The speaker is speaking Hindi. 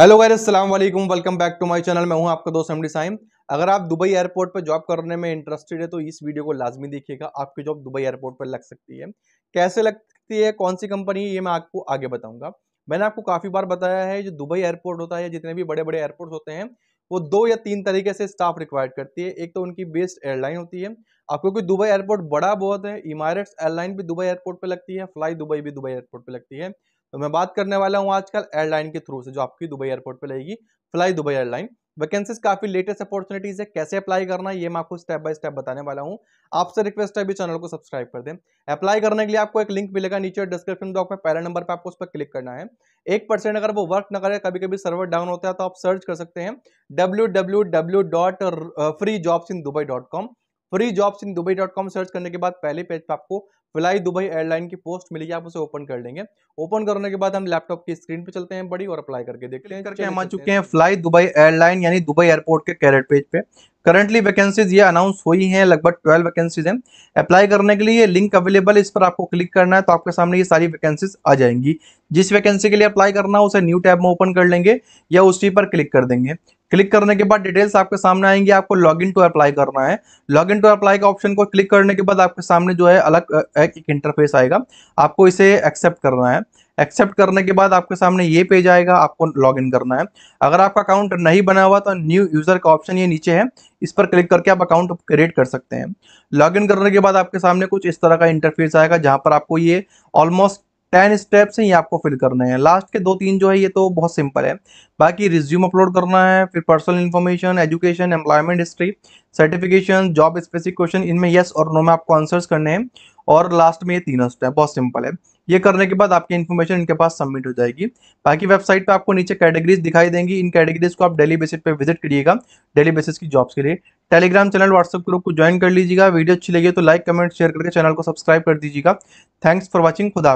हेलो गाइस अस्सलाम वालेकुम welcome back to my channel मैं हूँ आपका दोस्त एमडी साइम अगर आप दुबई एयरपोर्ट पर जॉब करने में इंटरेस्टेड है तो इस वीडियो को लाजमी देखिएगा। आपकी जॉब दुबई एयरपोर्ट पर लग सकती है। कैसे लगती है कौन सी कंपनी है, ये मैं आपको आगे बताऊँगा। मैंने आपको काफ़ी बार बताया है, जो दुबई एयरपोर्ट होता है जितने भी बड़े बड़े एयरपोर्ट होते हैं, वो दो या तीन तरीके से स्टाफ रिक्वायर्ड करती है। एक तो उनकी बेस्ड एयरलाइन होती है। अब क्योंकि दुबई एयरपोर्ट बड़ा बहुत है इमारट्स एयरलाइन भी दुबई एयरपोर्ट पर लगती है फ्लाई दुबई भी दुबई एयरपोर्ट पर लगती है। तो मैं बात करने वाला हूँ आजकल एयरलाइन के थ्रू से, जो आपकी दुबई एयरपोर्ट पर लगेगी, फ्लाई दुबई एयरलाइन। वैकेंसीज काफ़ी लेटेस्ट अपॉर्चुनिटीज़ है, कैसे अप्लाई करना है, ये मैं आपको स्टेप बाय स्टेप बताने वाला हूँ। आपसे रिक्वेस्ट है भी चैनल को सब्सक्राइब कर दें। अप्लाई करने के लिए आपको एक लिंक मिलेगा नीचे डिस्क्रिप्शन बॉक्स में, पहले नंबर पर आपको उस पर क्लिक करना है। एक परसेंट अगर वो वर्क न करे कभी कभी सर्वर डाउन होता है तो आप सर्च कर सकते हैं, W W W dot free jobs in Dubai dot com. Free jobs in Dubai dot com search करने के बाद पहले पेज पे आपको फ्लाई दुबई एयरलाइन की पोस्ट मिलेगी आप उसे ओपन कर लेंगे। ओपन करने के बाद हम लैपटॉप की स्क्रीन पे चलते हैं बड़ी और अप्लाई करके देखते हैं। करके हम आ चुके हैं। फ्लाई दुबई एयरलाइन यानी दुबई एयरपोर्ट के कैरेट पेज पे। करंटली वैकेंसीज ये अनाउंस हुई हैं लगभग ट्वेल्व वैकेंसीज हैं। अप्लाई करने के लिए लिंक अवेलेबल इस पर आपको क्लिक करना है तो आपके सामने ये सारी वैकेंसीज आ जाएँगी। जिस वैकेंसी के लिए अप्लाई करना है उसे न्यू टैब में ओपन कर लेंगे या उसी पर क्लिक कर देंगे। क्लिक करने के बाद डिटेल्स आपके सामने आएँगे आपको लॉग इन टू अप्लाई करना है। लॉग इन टू अप्लाई का ऑप्शन को क्लिक करने के बाद आपके सामने जो है अलग एक, इंटरफेस आएगा। आपको इसे एक्सेप्ट करना है। एक्सेप्ट करने के बाद आपके सामने ये पेज आएगा, आपको लॉग इन करना है। अगर आपका अकाउंट नहीं बना हुआ तो न्यू यूज़र का ऑप्शन ये नीचे है, इस पर क्लिक करके आप अकाउंट क्रिएट कर सकते हैं। लॉग इन करने के बाद आपके सामने कुछ इस तरह का इंटरफेस आएगा, जहाँ पर आपको ये ऑलमोस्ट टेन स्टेप्स हैं ये आपको फिल करने हैं। लास्ट के दो तीन जो है, ये तो बहुत सिंपल है। बाकी रिज्यूम अपलोड करना है, फिर personal information, education, employment history, certification, job specific question, इनमें यस और नो में आपको आंसर्स करने हैं। और लास्ट में ये तीनों स्टेप बहुत सिंपल है। ये करने के बाद आपकी इन्फॉर्मेशन इनके पास सबमिट हो जाएगी। बाकी वेबसाइट पे आपको नीचे कैटेगरीज दिखाई देंगी। इन कैटेगरीज को आप डेली बेसिस पे विज़िट करिएगा, डेली बेसिस की जॉब्स के लिए। टेलीग्राम चैनल, व्हाट्सएप ग्रुप को ज्वाइन कर लीजिएगा। वीडियो अच्छी लगी तो लाइक, कमेंट, शेयर करके चैनल को सब्सक्राइब कर दीजिएगा। Thanks for watching. खुदा